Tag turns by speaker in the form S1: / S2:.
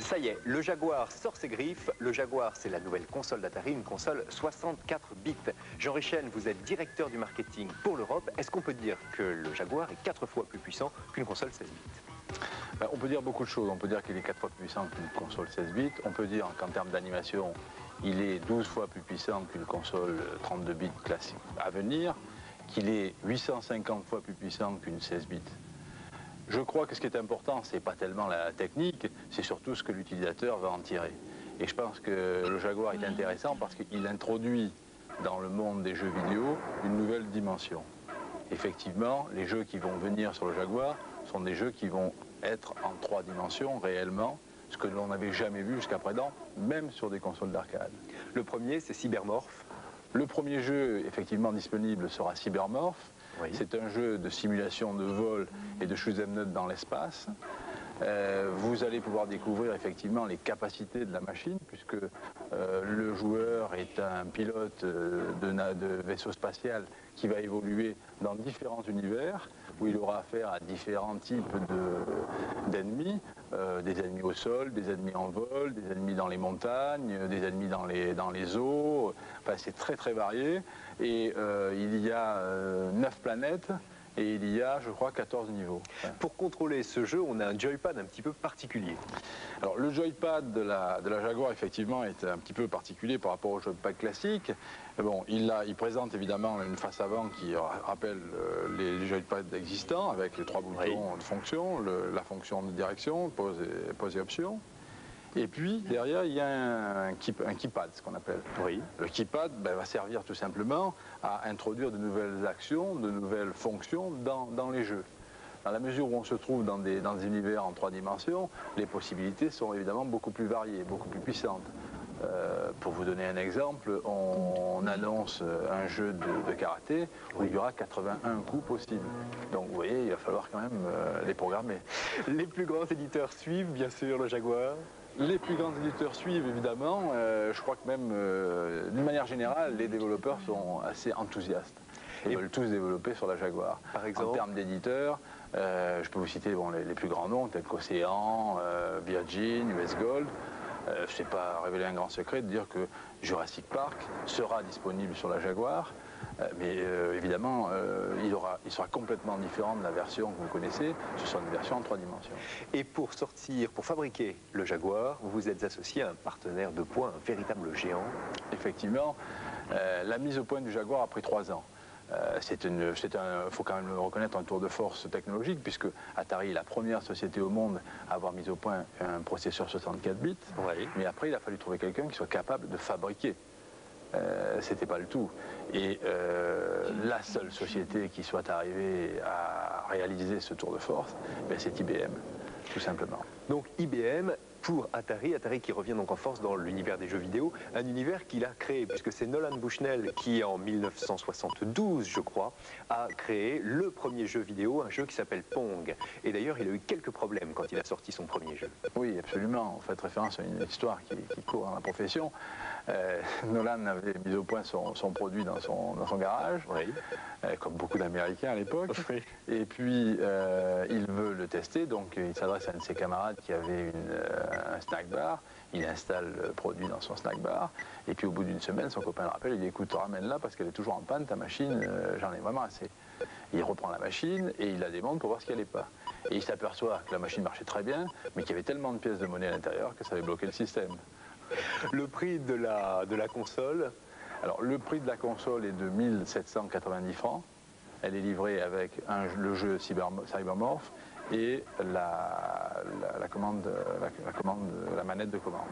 S1: Ça y est, le Jaguar sort ses griffes. Le Jaguar, c'est la nouvelle console d'Atari, une console 64 bits. Jean Richen, vous êtes directeur du marketing pour l'Europe. Est-ce qu'on peut dire que le Jaguar est quatre fois plus puissant qu'une console 16 bits?
S2: Ben, On peut dire beaucoup de choses. On peut dire qu'il est quatre fois plus puissant qu'une console 16 bits. On peut dire qu'en termes d'animation, il est 12 fois plus puissant qu'une console 32 bits classique à venir, qu'il est 850 fois plus puissant qu'une 16 bits. Je crois que ce qui est important, ce n'est pas tellement la technique, c'est surtout ce que l'utilisateur va en tirer. Et je pense que le Jaguar est intéressant parce qu'il introduit dans le monde des jeux vidéo une nouvelle dimension. Effectivement, les jeux qui vont venir sur le Jaguar sont des jeux qui vont être en trois dimensions réellement, ce que l'on n'avait jamais vu jusqu'à présent, même sur des consoles d'arcade.
S1: Le premier, c'est Cybermorph.
S2: Le premier jeu effectivement disponible sera Cybermorph. C'est un jeu de simulation de vol et de shoot'em up dans l'espace. Euh, vous allez pouvoir découvrir effectivement les capacités de la machine, puisque euh, le joueur est un pilote euh, de, vaisseau spatial qui va évoluer dans différents univers, où il aura affaire à différents types d'ennemis, des ennemis au sol, des ennemis en vol, des ennemis dans les montagnes, des ennemis dans les, eaux, enfin c'est très très varié, et il y a neuf planètes, et il y a, je crois, 14 niveaux.
S1: Pour contrôler ce jeu, on a un joypad un petit peu particulier.
S2: Alors le joypad de la, de la Jaguar, effectivement, est un petit peu particulier par rapport au joypad classique. Bon, il, a, il présente évidemment une face avant qui rappelle euh, les, joypads existants, avec les trois boutons de fonction, la fonction de direction, pause et, pause et option. Et puis, derrière, il y a un, keypad, ce qu'on appelle.
S1: Oui.
S2: Le keypad ben, va servir tout simplement à introduire de nouvelles actions, de nouvelles fonctions dans, les jeux. Dans la mesure où on se trouve dans des, univers en trois dimensions, les possibilités sont évidemment beaucoup plus variées, beaucoup plus puissantes. Euh, pour vous donner un exemple, on, annonce un jeu de, karaté où il y aura 81 coups possibles. Donc vous voyez, il va falloir quand même euh, les programmer.
S1: Les plus grands éditeurs suivent bien sûr le Jaguar
S2: les plus grands éditeurs suivent évidemment. Euh, je crois que même euh, d'une manière générale, les développeurs sont assez enthousiastes. Ils veulent tous développer sur la Jaguar.
S1: Par exemple
S2: En termes d'éditeurs, euh, je peux vous citer bon, les, les, plus grands noms, tels qu'Océan, Virgin, US Gold. je ne sais pas révéler un grand secret de dire que Jurassic Park sera disponible sur la Jaguar. Euh, mais euh, évidemment, euh, il, aura, il sera complètement différent de la version que vous connaissez. Ce sera une version en trois dimensions.
S1: Et pour sortir, pour fabriquer le Jaguar, vous vous êtes associé à un partenaire de poids, un véritable géant.
S2: Effectivement, la mise au point du Jaguar a pris trois ans. c'est un, faut quand même le reconnaître, un tour de force technologique, puisque Atari est la première société au monde à avoir mis au point un processeur 64 bits. Mais après, il a fallu trouver quelqu'un qui soit capable de fabriquer euh, c'était pas le tout. Et euh, la seule société qui soit arrivée à réaliser ce tour de force, ben, c'est IBM, tout simplement.
S1: Donc IBM pour Atari, Atari qui revient donc en force dans l'univers des jeux vidéo, un univers qu'il a créé, puisque c'est Nolan Bushnell qui, en 1972, je crois, a créé le premier jeu vidéo, un jeu qui s'appelle Pong. Et d'ailleurs, il a eu quelques problèmes quand il a sorti son premier jeu.
S2: Oui, absolument. On fait référence à une histoire qui, court dans la profession. Euh, Nolan avait mis au point son, produit dans son, garage, euh, comme beaucoup d'Américains à l'époque. Et puis, euh, il veut le tester, donc il s'adresse à un de ses camarades qui avait une un snack bar, il installe le produit dans son snack bar, et puis au bout d'une semaine, son copain le rappelle, il dit écoute, ramène-la parce qu'elle est toujours en panne, ta machine, euh, j'en ai vraiment assez. Il reprend la machine et il la démonte pour voir ce qu'elle n'est pas. Et il s'aperçoit que la machine marchait très bien, mais qu'il y avait tellement de pièces de monnaie à l'intérieur que ça avait bloqué le système.
S1: Le prix de la, de la console?
S2: Alors le prix de la console est de 1790 francs. Elle est livrée avec le jeu Cybermorph et la, commande, la, commande, la manette de commande.